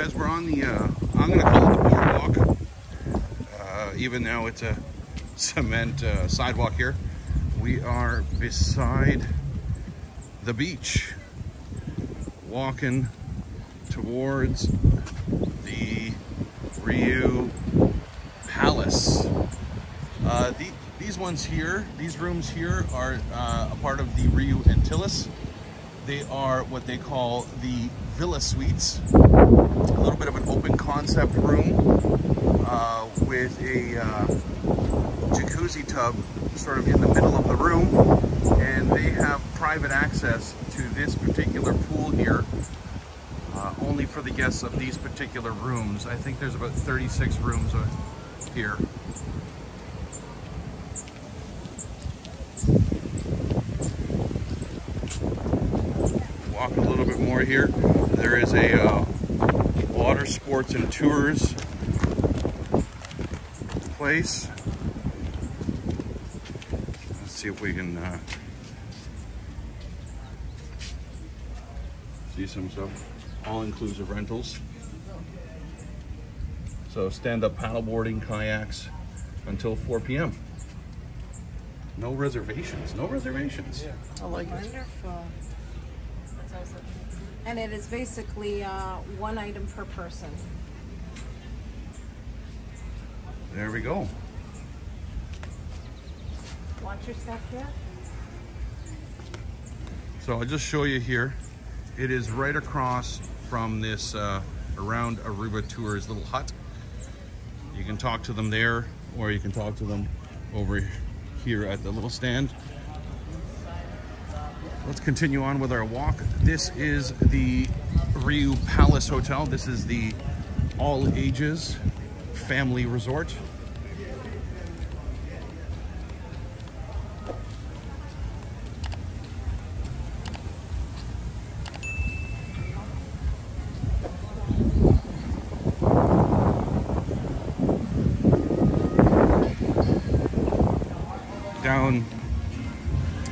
as we're on the, uh, I'm going to call it the boardwalk, uh, even though it's a cement uh, sidewalk here, we are beside the beach, walking towards the Riu Palace. Uh, the, these ones here, these rooms here are uh, a part of the Riu Antillas. They are what they call the Villa Suites. A little bit of an open concept room uh, with a uh, jacuzzi tub sort of in the middle of the room. And they have private access to this particular pool here uh, only for the guests of these particular rooms. I think there's about 36 rooms uh, here. Walk a little bit more here. There is a uh, water sports and tours place. Let's see if we can uh, see some stuff. All-inclusive rentals. So stand-up paddleboarding, kayaks until 4 p.m. No reservations. No reservations. I like it. Wonderful. And it is basically uh, one item per person. There we go. Watch your step here. So I'll just show you here. It is right across from this uh, Around Aruba Tours little hut. You can talk to them there or you can talk to them over here at the little stand. Let's continue on with our walk. This is the Riu Palace Hotel. This is the all ages family resort. Down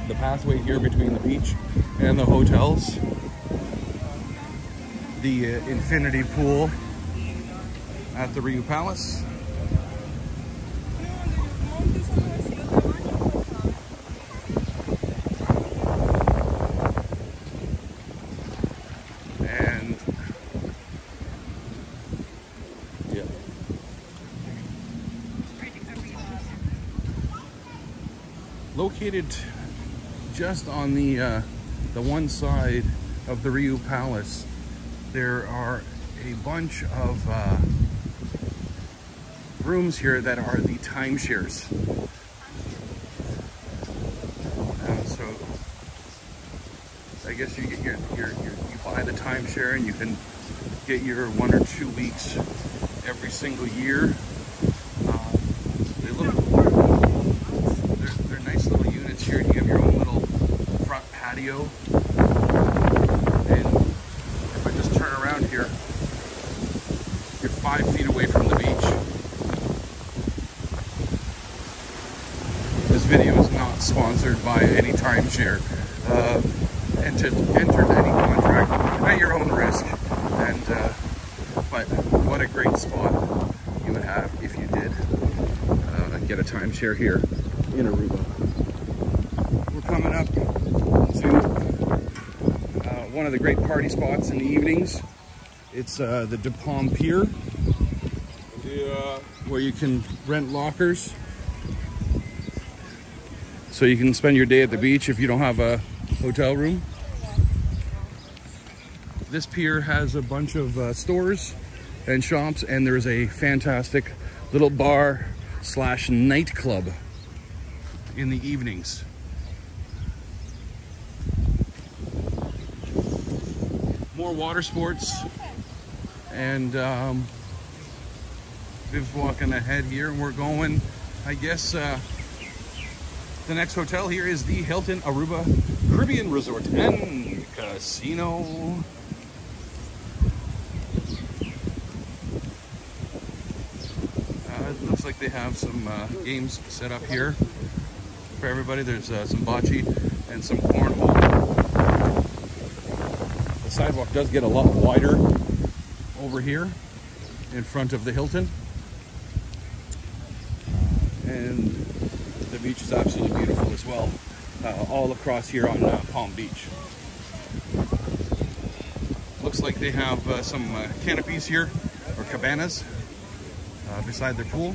the pathway here between the beach and the hotels. The uh, infinity pool at the Riu Palace. And yeah. Located just on the uh, the one side of the Riu Palace, there are a bunch of uh, rooms here that are the timeshares. Uh, so I guess you get your, your, your you buy the timeshare and you can get your one or two weeks every single year. Uh, they look they're, they're nice little units here. You have your own little front patio. And if I just turn around here, you're five feet away from the beach. This video is not sponsored by any timeshare. Uh, to enter any contract at your own risk. And uh, but what a great spot you would have if you did uh, get a timeshare here in Aruba. We're coming up to uh, one of the great party spots in the evenings. It's uh, the De Palm Pier, Yeah. where you can rent lockers. So you can spend your day at the beach if you don't have a hotel room. This pier has a bunch of uh, stores and shops, and there's a fantastic little bar slash nightclub in the evenings. More water sports, and um, walking ahead here, and we're going, I guess, uh, the next hotel here is the Hilton Aruba Caribbean Resort and Casino. Uh, it looks like they have some uh, games set up here for everybody. There's uh, some bocce and some cornhole. The sidewalk does get a lot wider over here in front of the Hilton. And is absolutely beautiful as well, uh, all across here on uh, Palm Beach. Looks like they have uh, some uh, canopies here, or cabanas, uh, beside their pool.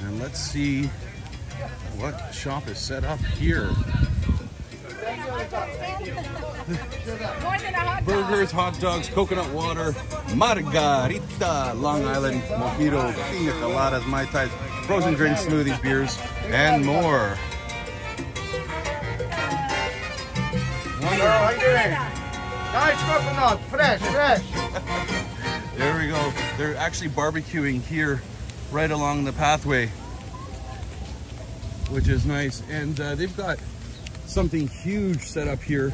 And let's see what shop is set up here. Burgers, hot dogs, coconut water, margarita, Long Island, mojito, pina coladas, mai tais, frozen drinks, smoothies, beers, and more. How you doing? Nice coconut, fresh, fresh. There we go. They're actually barbecuing here right along the pathway, which is nice. And uh, they've got something huge set up here.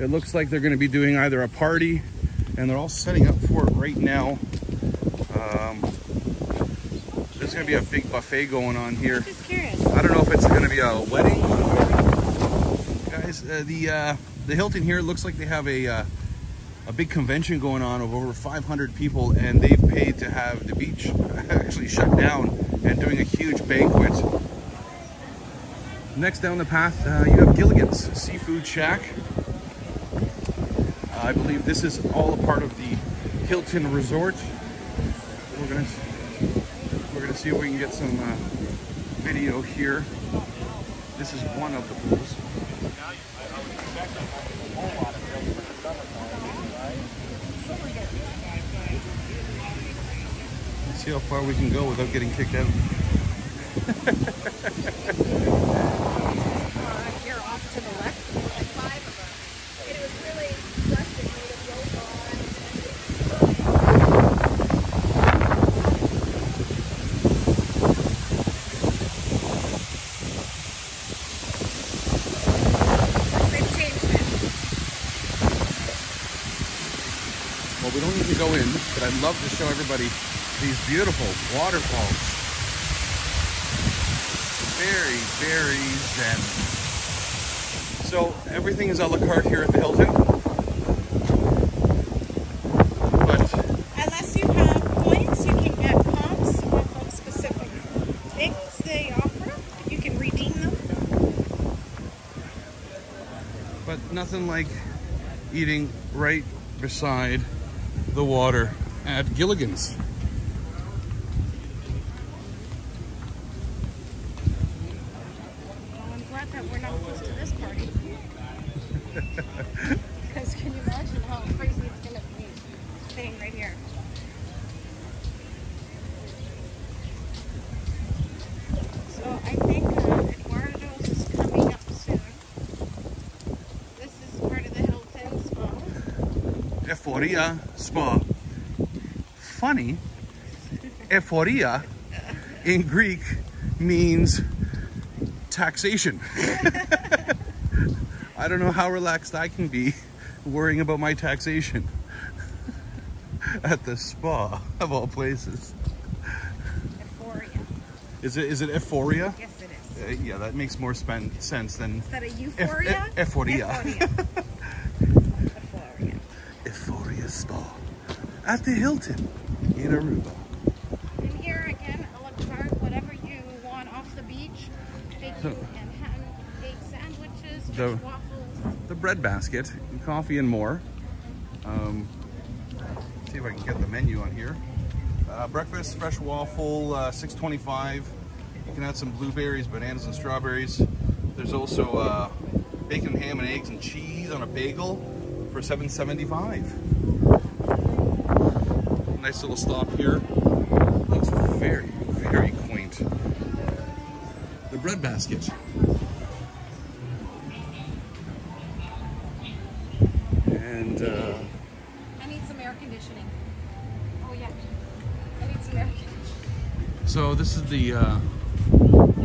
It looks like they're going to be doing either a party, and they're all setting up for it right now. Um, there's going to be a big buffet going on here. I'm Just curious. I don't know if it's going to be a wedding. Guys, uh, the uh, the Hilton here looks like they have a uh, a big convention going on of over 500 people, and they've paid to have the beach actually shut down and doing a huge banquet. Next down the path, uh, you have Gilligan's Seafood Shack. I believe this is all a part of the Hilton Resort. We're gonna see if we can get some uh, video here. This is one of the pools. Let's see how far we can go without getting kicked out. You're off to the left. five of us. And it was really rustic. We had rope on. They've changed it. Well, we don't need to go in, but I'd love to show everybody these beautiful waterfalls. Very, very zen. So everything is a la carte here at the Hilton. But Unless you have points, you can get comps off of specific things they offer. You can redeem them. but nothing like eating right beside the water at Gilligan's. Well, I'm glad that we're not close to this party. Because can you imagine how crazy it's going to be staying right here? So I think uh, Eduardo's is coming up soon. This is part of the Hilton Spa. Euphoria Spa. Funny, Euphoria in Greek means taxation. I don't know how relaxed I can be worrying about my taxation at the spa of all places. Euphoria. Is it is it Euphoria? Yes, it is. Uh, yeah, that makes more sense than Is that a euphoria? e- Euphoria. Euphoria. Euphoria. Euphoria Spa at the Hilton in Aruba. And here again, a la carte, whatever you want off the beach, So- and ham, egg sandwiches, fresh The- waffles. the bread basket, coffee and more. Um, see if I can get the menu on here. Uh, breakfast, fresh waffle, uh, 6.25. You can add some blueberries, bananas, and strawberries. There's also uh, bacon, ham, and eggs and cheese on a bagel for 7.75. Nice little stop here. Looks very, very quaint. The bread basket. And uh, I need some air conditioning. Oh yeah, I need some air conditioning. so this is the uh,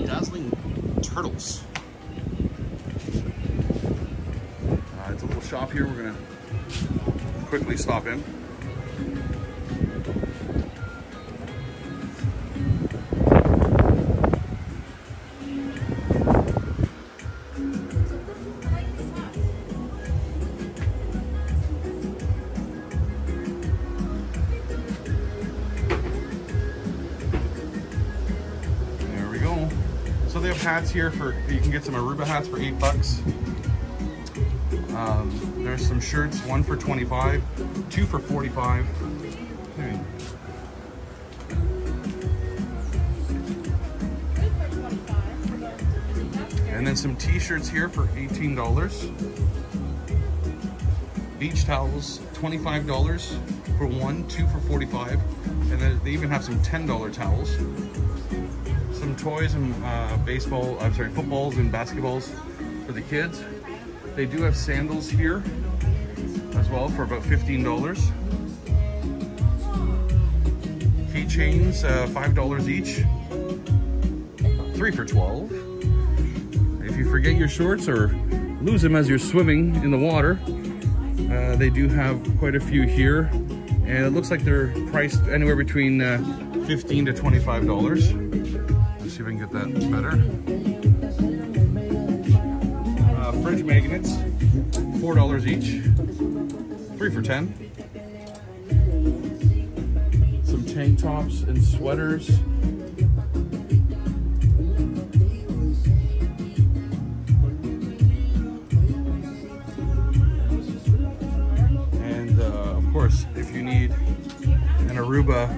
Dazzling Turtles. Uh, it's a little shop here. We're gonna quickly stop in. Hats here for, you can get some Aruba hats for eight bucks. Um, there's some shirts, one for 25, two for 45. Hmm. And then some t-shirts here for $18. Beach towels, $25 for one, two for 45. And then they even have some $10 towels. Some toys and uh, baseball, I'm sorry, footballs and basketballs for the kids. They do have sandals here as well for about $15. Keychains, uh, $5 each. Three for 12. If you forget your shorts or lose them as you're swimming in the water, uh, they do have quite a few here. And it looks like they're priced anywhere between uh, 15 to $25. See if I can get that better. Uh, fridge magnets, $4 each. Three for 10. Some tank tops and sweaters. And uh, of course, if you need an Aruba,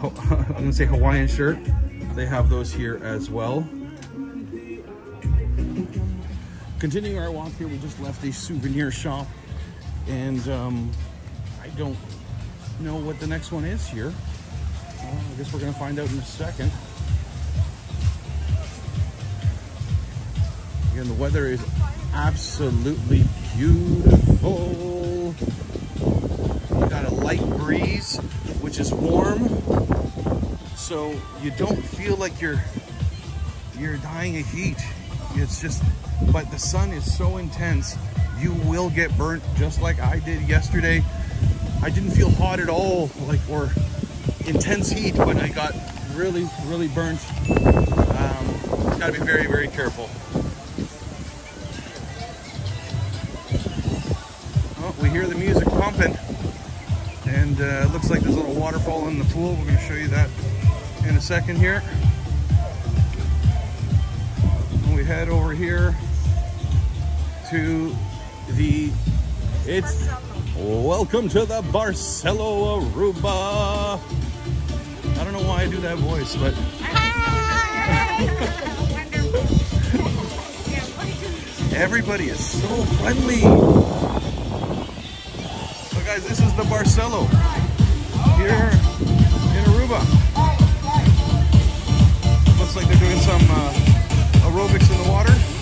I'm gonna say Hawaiian shirt, they have those here as well. Continuing our walk here, we just left a souvenir shop and um, I don't know what the next one is here. Uh, I guess we're gonna find out in a second. Again, the weather is absolutely beautiful. We've got a light breeze, which is warm, so you don't feel like you're you're dying of heat. It's just, but the sun is so intense, you will get burnt just like I did yesterday. I didn't feel hot at all, like or intense heat, but I got really, really burnt. Um, gotta be very, very careful. Oh, we hear the music pumping, and uh, looks like there's a little waterfall in the pool. We're gonna show you that in a second here. We head over here to the it's welcome to the Barcelo Aruba. I don't know why I do that voice, but everybody is so friendly. So guys, this is the Barcelo here in Aruba. Looks like they're doing some uh, aerobics in the water.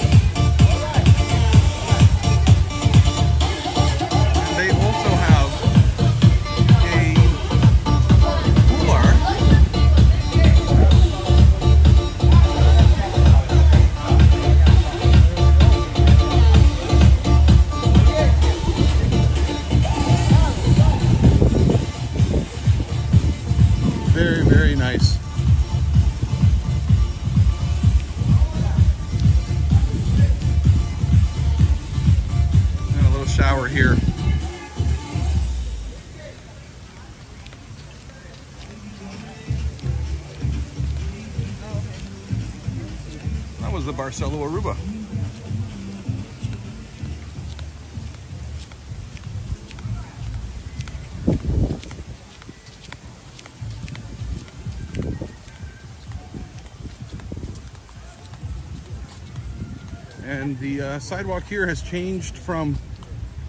And the uh, sidewalk here has changed from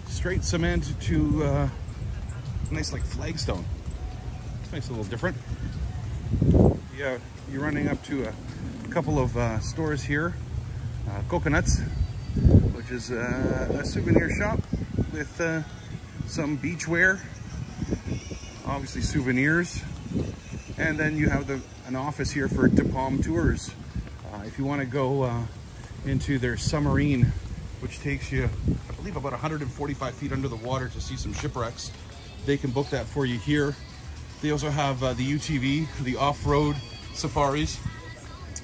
straight cement to uh, nice like flagstone. It's nice, a little different. Yeah, you're running up to a couple of uh, stores here. Uh, Coconuts, which is uh, a souvenir shop with uh, some beach wear, obviously souvenirs. And then you have the, an office here for De Palm Tours. If you want to go into their submarine, which takes you, I believe, about 145 feet under the water to see some shipwrecks. They can book that for you here. They also have uh, the UTV, the off-road safaris,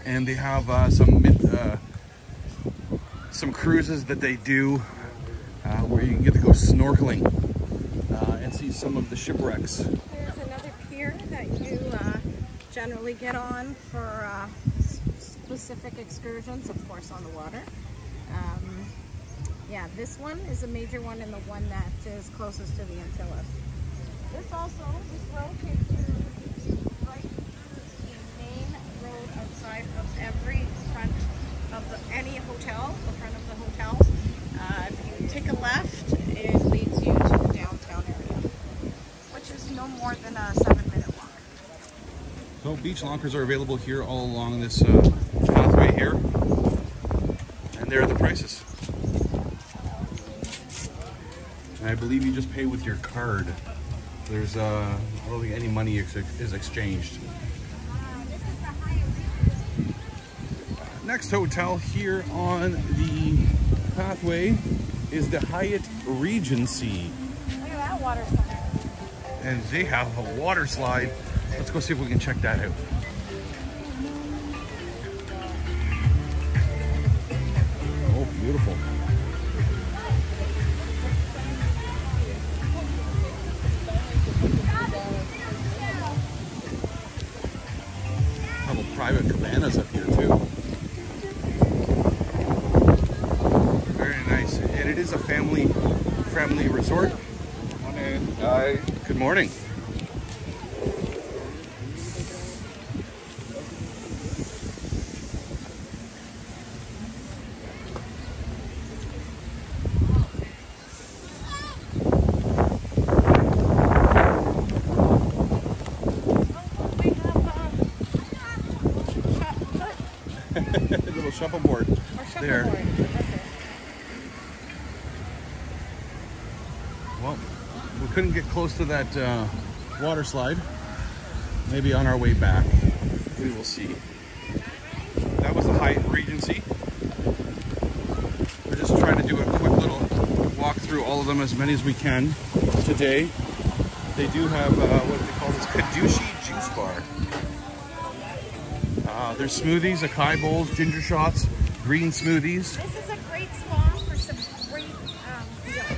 and they have uh, some uh, some cruises that they do uh, where you can get to go snorkeling uh, and see some of the shipwrecks. There's another pier that you uh, generally get on for s- Pacific excursions, of course, on the water. Um, yeah, this one is a major one and the one that is closest to the Antillas. This also, road takes you right through the main road outside of every front of the, any hotel, the front of the hotels. Uh, if you take a left, it leads you to the downtown area, which is no more than a seven minute walk. So beach lockers are available here all along this uh, here. And there are the prices. And I believe you just pay with your card. There's, uh, I don't think any money ex- is exchanged. Next hotel here on the pathway is the Hyatt Regency. Look at that water slide. And they have a water slide. Let's go see if we can check that out. Shuffleboard. or There. Okay. Well, we couldn't get close to that uh, water slide. Maybe on our way back. We will see. That was the Hyatt Regency. We're just trying to do a quick little walk through all of them, as many as we can today. They do have uh, what they call this Kadushi Uh, there's smoothies, acai bowls, ginger shots, green smoothies. This is a great spot for some great um, deals.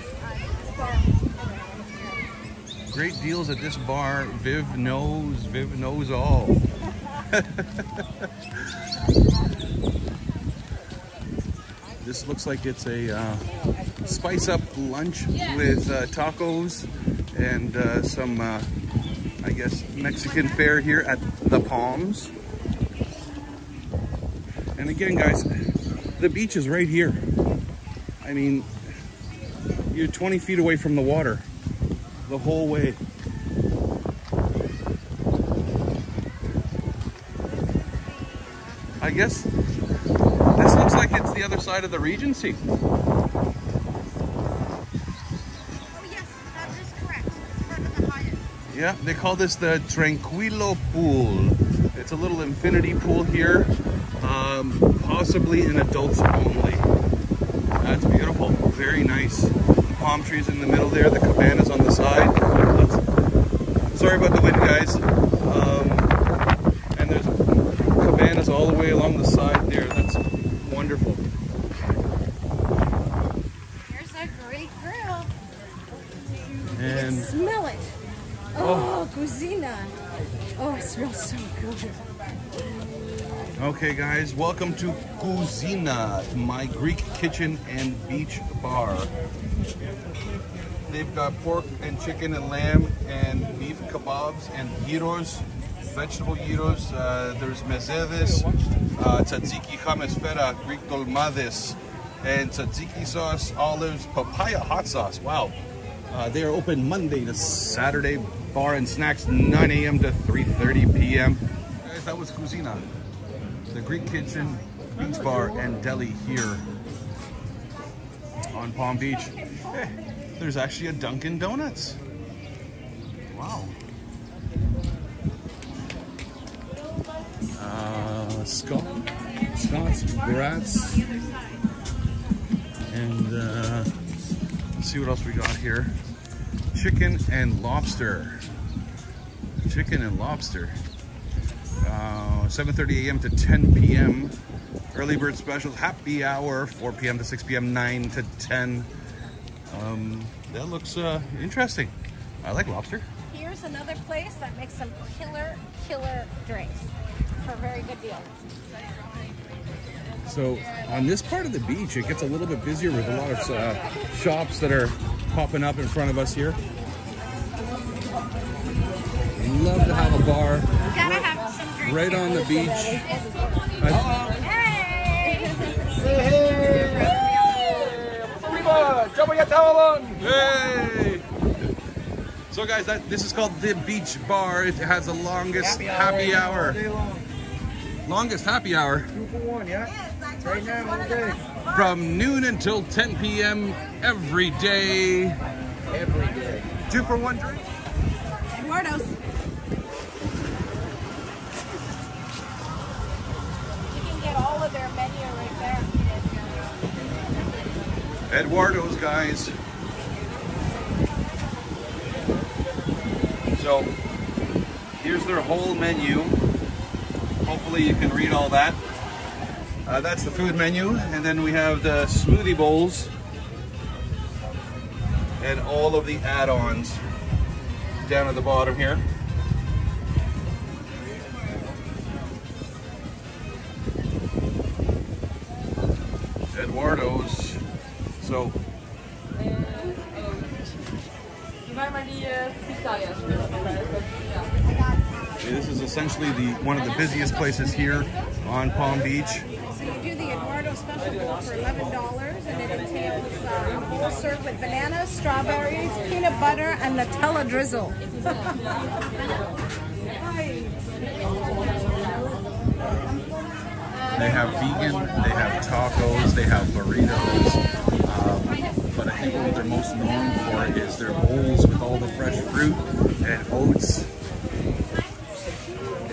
Uh. Great deals at this bar. Viv knows. Viv knows all. this looks like it's a uh, spice up lunch with uh, tacos and uh, some, uh, I guess, Mexican fare here at the Palms. Again, guys, the beach is right here. I mean, you're 20 feet away from the water the whole way. I guess this looks like it's the other side of the Regency. Oh yes, that is correct. It's front of the Yeah, they call this the Tranquilo Pool. It's a little infinity pool here, um, possibly in adults only. That's beautiful, very nice. Palm trees in the middle there, the cabanas on the side. Sorry about the wind, guys. Um, and there's cabanas all the way along the side there. That's wonderful. Okay, guys, welcome to Kouzina, my Greek kitchen and beach bar. They've got pork and chicken and lamb and beef kebabs and gyros, vegetable gyros. Uh, there's mezedes, uh, tzatziki, chametz feta, Greek dolmades, and tzatziki sauce, olives, papaya hot sauce. Wow. Uh, they are open Monday to Saturday. Bar and snacks 9 a.m. to 3:30 p.m. Guys, that was Kouzina the Greek Kitchen, Beach Bar, and Deli here on Palm Beach. Hey, there's actually a Dunkin' Donuts. Wow. Uh, Scott, Scott's Brats. And uh, let's see what else we got here. Chicken and lobster. Chicken and lobster. Uh, 7.30 a.m. to 10 p.m. Early bird specials, happy hour, 4 p.m. to 6 p.m., 9 to 10. Um, that looks uh, interesting. I like lobster. Here's another place that makes some killer, killer drinks for a very good deal. So on this part of the beach, it gets a little bit busier with a lot of uh, shops that are popping up in front of us here. Love to have a bar Gotta have. Right on the beach. I- Hey! Arriba! Jumbo ya tawalon! Hey! So guys, that this is called the Beach Bar. It has the longest happy, hour. All day long. Longest happy hour Two for one, yeah? Right now, all day. from noon until 10 p.m. every day. Every day. Two for one drink. Eduardo's. Eduardo's, guys. So, here's their whole menu. Hopefully you can read all that. Uh, that's the food menu, and then we have the smoothie bowls and all of the add-ons down at the bottom here. So Okay, This is essentially the one of the busiest places here on Palm Beach. So you do the Eduardo special bowl for eleven dollars, and it entails uh, a bowl served with bananas, strawberries, peanut butter, and Nutella drizzle. They have vegan, they have tacos, they have burritos. Um, but I think what they're most known for is their bowls with all the fresh fruit and oats.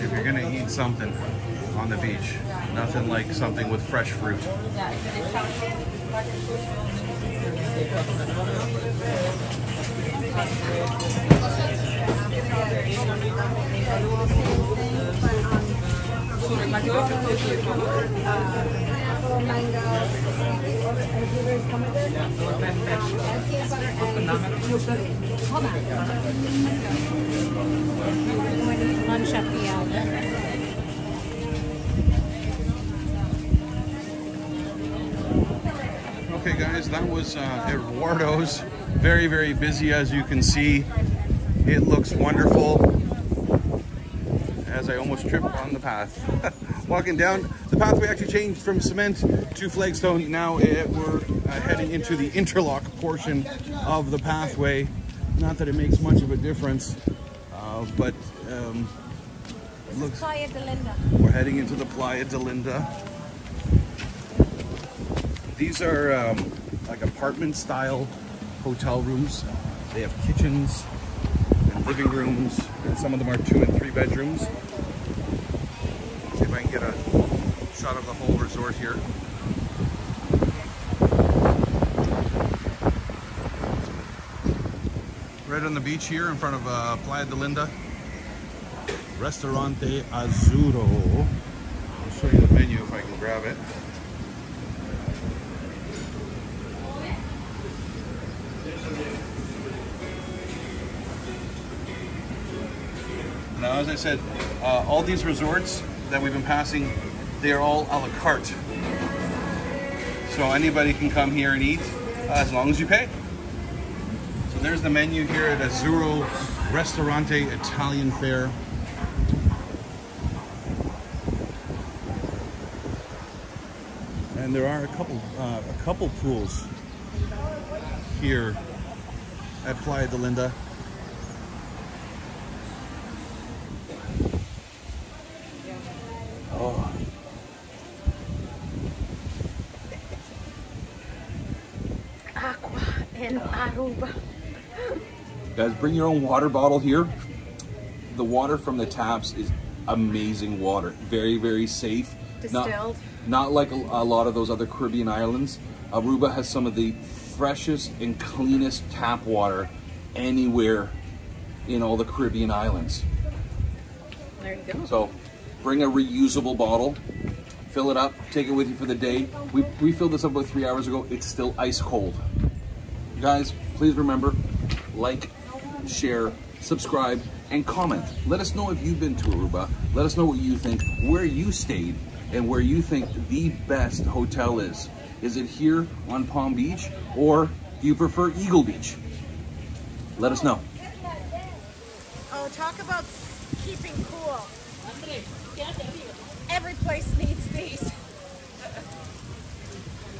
If you're gonna eat something on the beach, nothing like something with fresh fruit. Okay, guys, that was uh, Eduardo's. Very, very busy, as you can see. It looks wonderful. As I almost tripped on the path. Walking down, the pathway actually changed from cement to flagstone. Now it, we're uh, heading into the interlock portion of the pathway. Not that it makes much of a difference, uh, but um, is Playa de Linda. we're heading into the Playa de Linda. These are um, like apartment style hotel rooms. They have kitchens and living rooms, and some of them are two and three bedrooms. See if I can get a shot of the whole resort here. Right on the beach here in front of uh, Playa de Linda. Restaurante Azzurro. I'll show you the menu if I can grab it. Now, as I said, uh, all these resorts that we've been passing, they are all a la carte. So anybody can come here and eat uh, as long as you pay. So there's the menu here at Azzurro Restaurante Italian Fare. And there are a couple, uh, a couple pools here at Playa de Linda. Oh, Aqua in Aruba. Guys, bring your own water bottle here. The water from the taps is amazing water. Very, very safe. Not- Distilled. Not, like a, a lot of those other Caribbean islands. Aruba has some of the freshest and cleanest tap water anywhere in all the Caribbean islands. There you go. So bring a reusable bottle, fill it up, take it with you for the day. We, we filled this up about three hours ago. It's still ice cold. Guys, please remember, like, share, subscribe, and comment. Let us know if you've been to Aruba. Let us know what you think, where you stayed, and where you think the best hotel is. Is it here on Palm Beach, or do you prefer Eagle Beach? Let us know. Oh, talk about keeping cool. Every place needs these.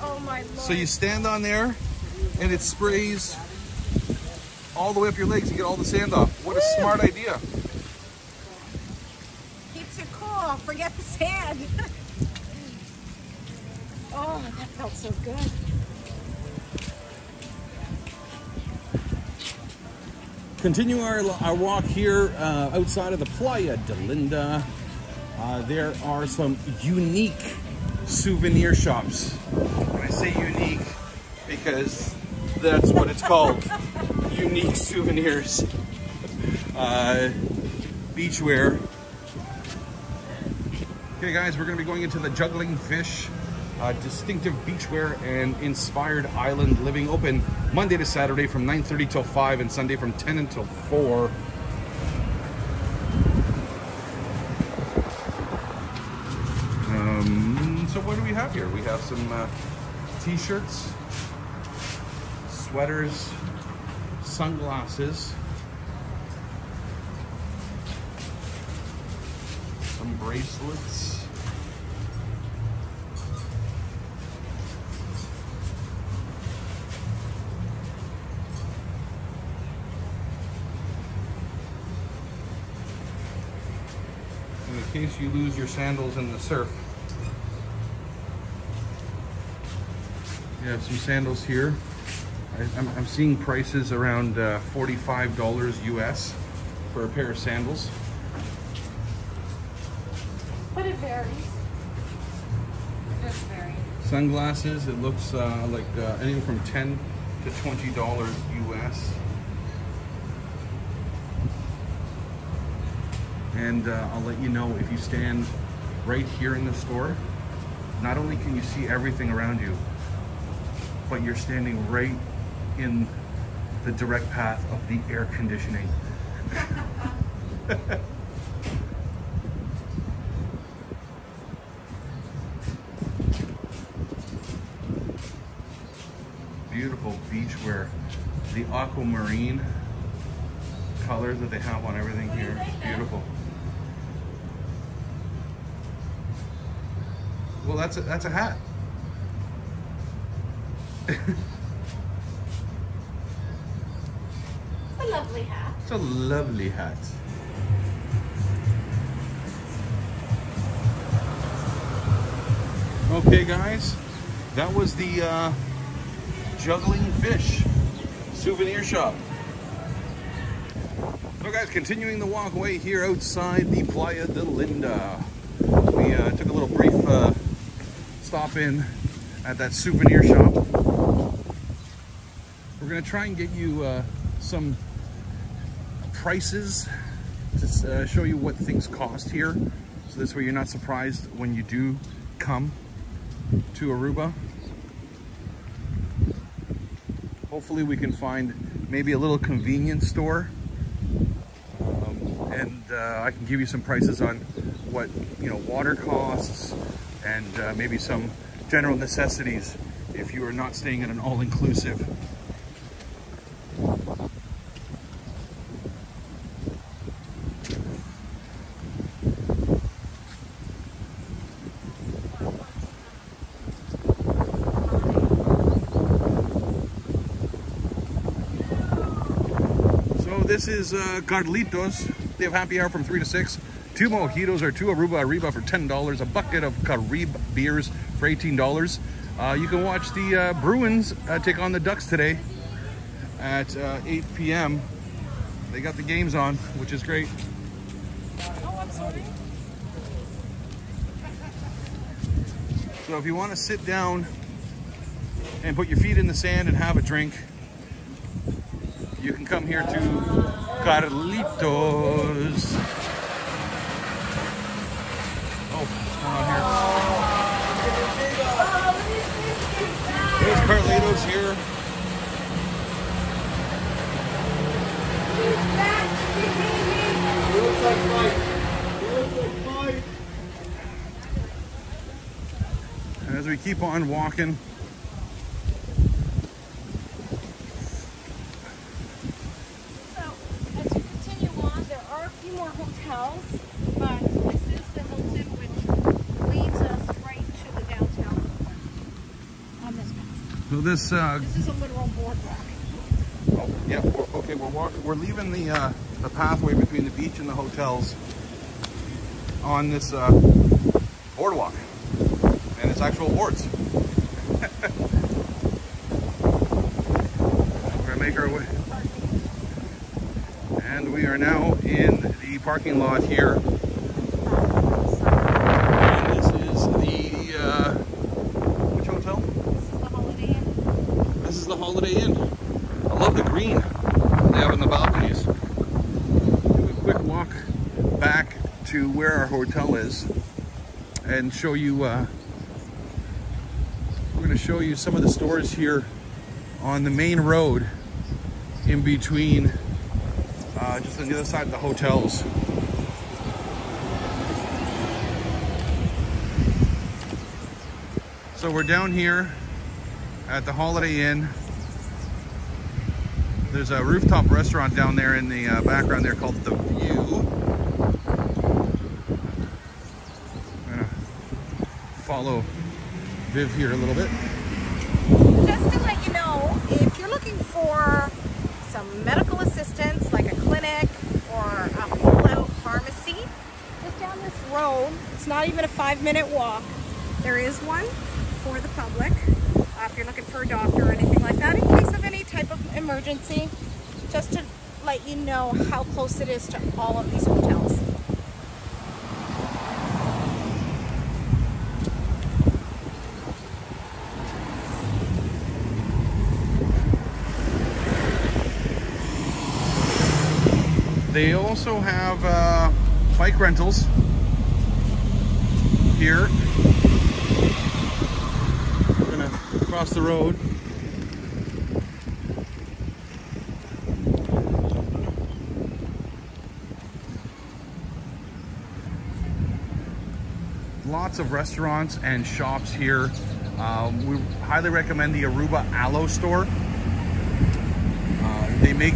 Oh my lord. So you stand on there and it sprays all the way up your legs. You get all the sand off. What a Woo! smart idea. keeps you cool. Forget the sand. oh, that felt so good. Continue our, our walk here uh, outside of the Playa de Linda. Uh, there are some unique souvenir shops. When I say unique, because that's what it's called. unique souvenirs. Uh, beachwear. Okay guys, we're gonna be going into the Juggling Fish uh, distinctive beachwear and inspired island living open Monday to Saturday from 9.30 till 5 and Sunday from 10 until 4. Um, so what do we have here? We have some uh, t-shirts, sweaters, sunglasses, some bracelets. in case you lose your sandals in the surf. You have some sandals here. I, I'm, I'm seeing prices around uh, $45 US for a pair of sandals. But it varies. It does vary. Sunglasses, it looks uh, like uh, anything from 10 to $20 US. And uh, I'll let you know if you stand right here in the store, not only can you see everything around you, but you're standing right in the direct path of the air conditioning. Beautiful beach where The aquamarine colors that they have on everything here. Beautiful. Well, that's a, that's a hat. It's a lovely hat. It's a lovely hat. Okay, guys, that was the uh, juggling fish souvenir shop. So, guys, continuing the walk away here outside the Playa de Linda. We uh, took a little brief uh, stop in at that souvenir shop. We're gonna try and get you uh, some prices to uh, show you what things cost here. So this way you're not surprised when you do come to Aruba. Hopefully we can find maybe a little convenience store um, and uh, I can give you some prices on what you know water costs and uh, maybe some general necessities if you are not staying at an all-inclusive. So this is uh, Carlito's. They have happy hour from 3 to 6. Two mojitos or two Aruba Arriba for $10. A bucket of Carib beers for $18. Uh, you can watch the uh, Bruins uh, take on the Ducks today at uh, 8 p.m. They got the games on, which is great. So if you want to sit down and put your feet in the sand and have a drink, you can come here to Carlito's. Oh, what's going on here? There's Carlito's here. As we keep on walking, this, uh, This is a literal boardwalk. oh, yeah, we're, okay, we're walk, we're leaving the uh, the pathway between the beach and the hotels on this uh, boardwalk, and it's actual boards. we're gonna make our way, and we are now in the parking lot here. And this is the uh, which hotel? This is the Holiday Inn. This is the Holiday Inn. I love the green they have in the balconies. Do a quick walk back to where our hotel is and show you, uh, we're gonna show you some of the stores here on the main road in between, uh, just on the other side of the hotels. So we're down here at the Holiday Inn. There's a rooftop restaurant down there in the uh, background there called The View. I'm gonna follow Viv here a little bit. Just to let you know, if you're looking for some medical assistance, like a clinic or a full-out pharmacy, just down this road, it's not even a five-minute walk. There is one for the public. Uh, if you're looking for a doctor or anything like that, in case of any type of emergency, just to let you know how close it is to all of these hotels. They also have uh, bike rentals here. We're gonna cross the road. Lots of restaurants and shops here. Um, we highly recommend the Aruba Aloe store. Uh, they make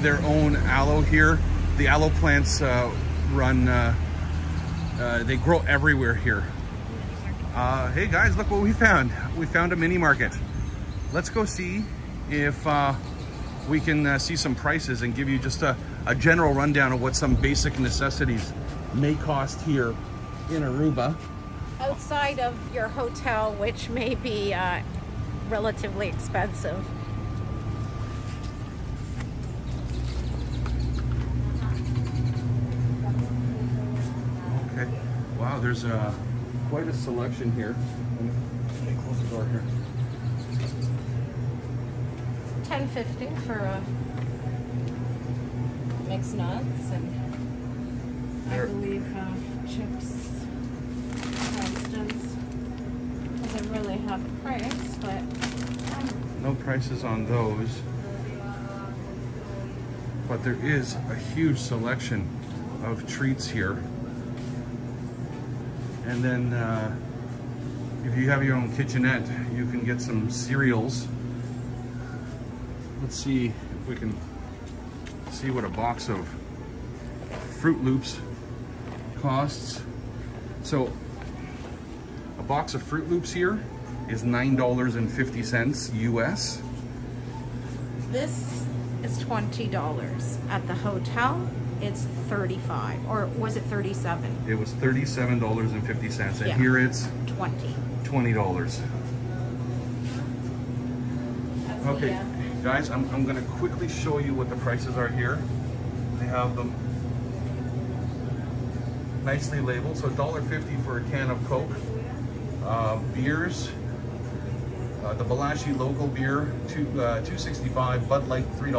their own aloe here. The aloe plants uh, run, uh, uh, they grow everywhere here. Uh, hey guys, look what we found. We found a mini market. Let's go see if uh, we can see some prices and give you just a, a general rundown of what some basic necessities may cost here in Aruba. Outside of your hotel, which may be relatively expensive. Okay. Wow, there's uh, quite a selection here. Let me close the door here. ten fifty for a mixed nuts and I believe uh, chips, instance. Doesn't really have a price, but No prices on those. But there is a huge selection of treats here. And then uh, if you have your own kitchenette, you can get some cereals. Let's see if we can see what a box of Froot Loops costs. So a box of Froot Loops here is $9.50 US. this is twenty dollars. At the hotel, it's thirty-five, or was it thirty-seven? It was $37.50 and Yeah. here it's Twenty. $20. Okay, uh, guys, I'm, I'm gonna quickly show you what the prices are here. They have them nicely labeled, so $1.50 for a can of Coke. Uh, beers, uh, the Balashi local beer, two, uh, 265 Bud Light, $3,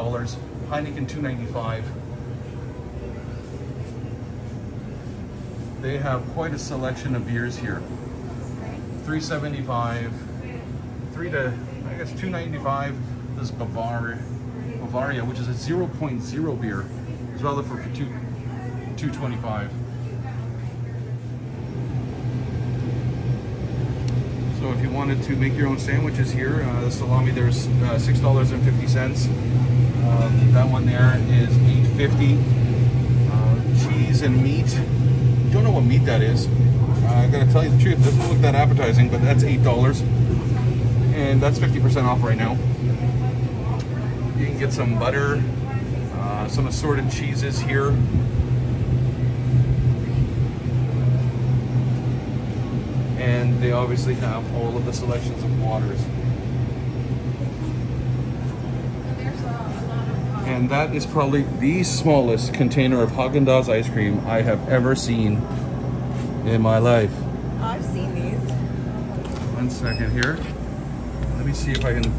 Heineken, 295 They have quite a selection of beers here. 375 3 to, I guess, 295 This is Bavaria, which is a 0.0 beer. As well for, for two, 225 So if you wanted to make your own sandwiches here, uh, the salami there's uh, six dollars and fifty cents. Um, that one there is eight fifty. Uh, cheese and meat. I don't know what meat that is. Uh, I gotta tell you the truth, it doesn't look that appetizing, but that's eight dollars, and that's fifty percent off right now. You can get some butter, uh, some assorted cheeses here. And they obviously have all of the selections of waters. There's a lot of, And that is probably the smallest container of Haagen-Dazs ice cream I have ever seen in my life. I've seen these. One second here. Let me see if I can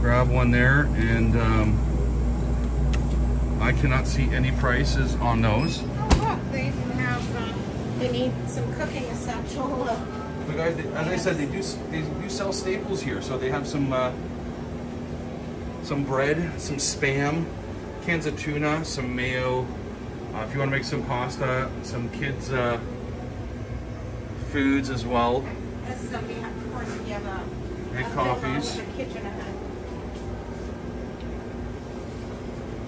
grab one there. And um, I cannot see any prices on those. Oh, look, they even have, uh, they need some cooking essential. But guys, as I said, they do they do sell staples here. So they have some uh, some bread, some spam, cans of tuna, some mayo. Uh, if you want to make some pasta, some kids' uh, foods as well. this is something, of course, you have a, Make a coffees. kitchen ahead.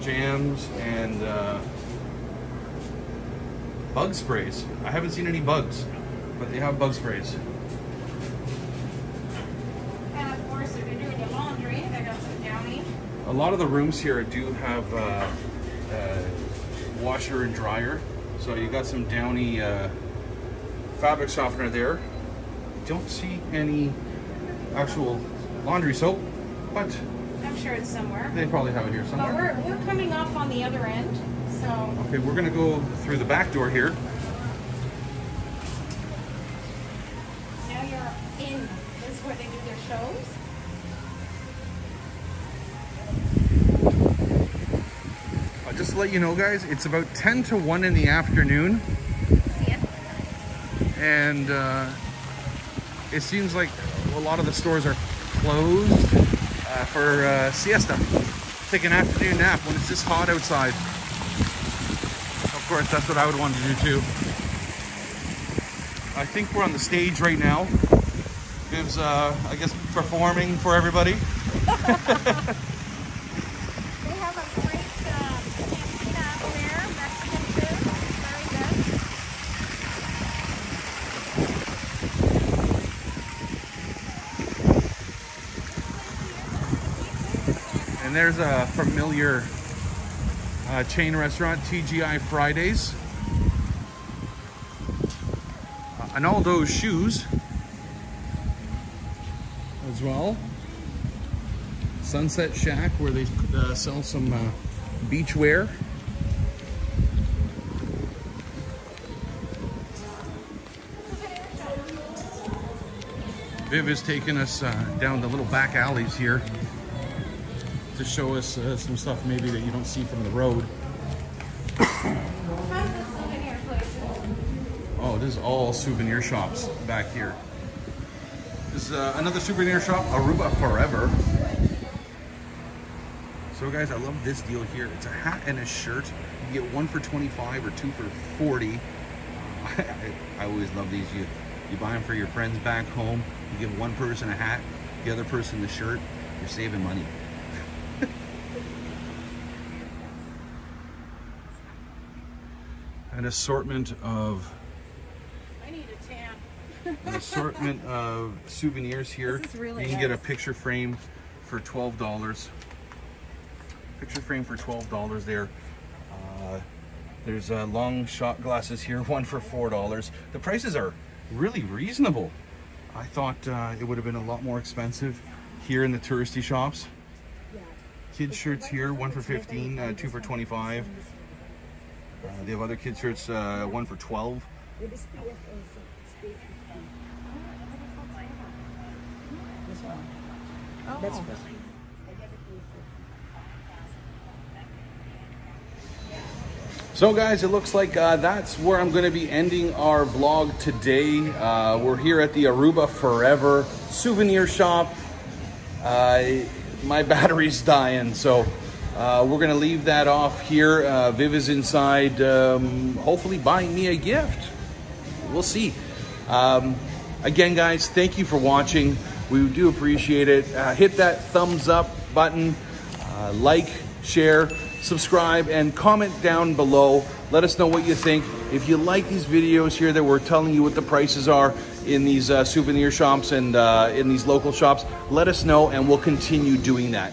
jams and uh, bug sprays. I haven't seen any bugs, but they have bug sprays. And of course, if you're doing your laundry, they got some downy. A lot of the rooms here do have uh, uh, washer and dryer, so you got some Downy uh, fabric softener there. Don't see any actual laundry soap, but I'm sure it's somewhere. they probably have it here But somewhere. we're, we're coming off on the other end, so Okay, we're gonna go through the back door here. Let you know, guys, it's about 10 to 1 in the afternoon. It? and uh, it seems like a lot of the stores are closed uh, for uh, siesta. Take an afternoon nap when it's this hot outside. Of course, that's what I would want to do too. I think we're on the stage right now. Uh, I guess, performing for everybody. They have a great um, cantina out there, Mexican food. Very good. And there's a familiar uh, chain restaurant, TGI Fridays. Uh, and all those shoes as well. Sunset Shack, where they uh, sell some uh, beach wear. Viv is taking us uh, down the little back alleys here to show us uh, some stuff maybe that you don't see from the road. Oh, this is all souvenir shops back here. This is uh, another souvenir shop, Aruba Forever. So guys, I love this deal here. It's a hat and a shirt. You get one for 25 or two for 40. I, I always love these. You, you buy them for your friends back home. You give one person a hat, the other person the shirt. You're saving money. An assortment of I need a tan. an assortment of souvenirs here. Really you can get a picture frame for twelve dollars. Picture frame for twelve dollars there. Uh, there's uh, long shot glasses here, one for four dollars. The prices are really reasonable. I thought uh, it would have been a lot more expensive here in the touristy shops. Kids shirts here, one for 15, uh, two for 25. Uh, they have other kids shirts, uh, one for 12. Oh. So guys, it looks like uh, that's where I'm gonna be ending our vlog today. Uh, we're here at the Aruba Forever souvenir shop. Uh, my battery's dying, so uh, we're gonna leave that off here. Uh, Viv is inside, um, hopefully buying me a gift. We'll see. Um, Again, guys, thank you for watching. We do appreciate it. Uh, hit that thumbs up button, uh, like, share, subscribe, and comment down below. Let us know what you think. If you like these videos here that we're telling you what the prices are in these uh, souvenir shops and uh, in these local shops, let us know and we'll continue doing that.